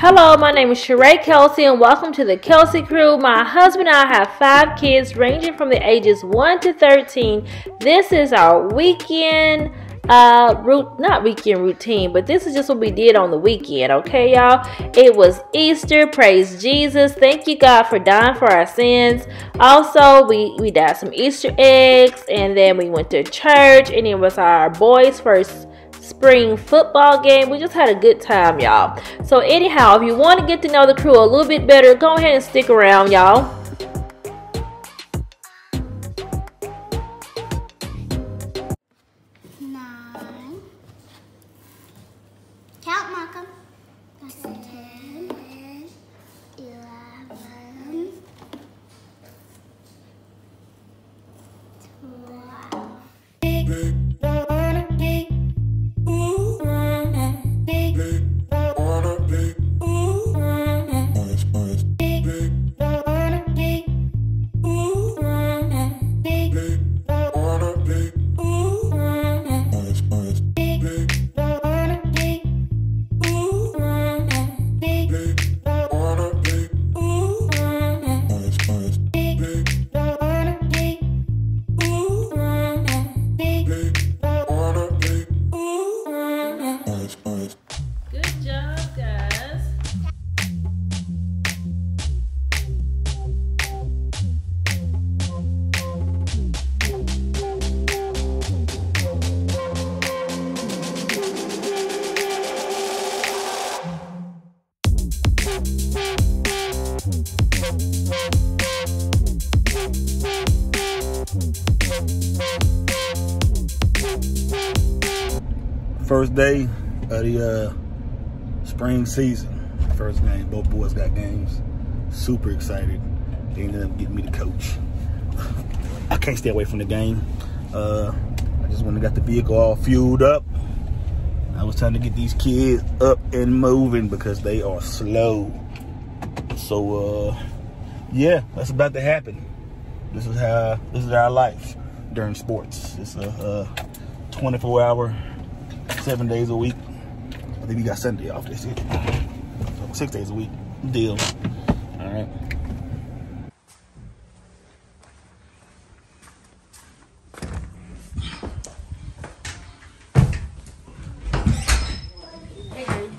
Hello, my name is Sheree Kelsey, and welcome to the Kelsey Krew. My husband and I have five kids ranging from the ages 1 to 13. This is our weekend uh root not weekend routine but this is just what we did on the weekend okay y'all it was easter praise jesus thank you god for dying for our sins also we we did some easter eggs and then we went to church and it was our boys first spring football game. We just had a good time, y'all. So anyhow, if you want to get to know the crew a little bit better, go ahead and stick around, y'all. Nine. Count, Malcolm. First day of the uh, spring season. First game, both boys got games. Super excited. They ended up getting me the coach. I can't stay away from the game. Uh, I just went and got the vehicle all fueled up. I was trying to get these kids up and moving because they are slow. So, uh, yeah, that's about to happen. This is how this is our life during sports. It's a, a 24 hour, seven days a week. I think we got Sunday off this year. So six days a week deal. All right.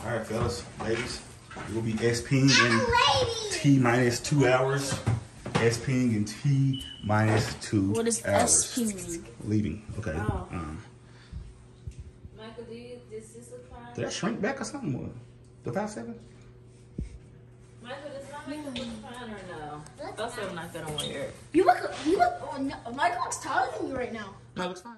All right, fellas, ladies, we'll be SPing in T minus two hours. SPing in T minus two What is hours. SP mean? Leaving. Okay. Oh. Um, did that shrink back or something? The five seven? Michael, does not make look fine or no? That's also nice. not gonna wear it. You look, you look, oh, no, Michael looks taller than you right now. No, looks fine.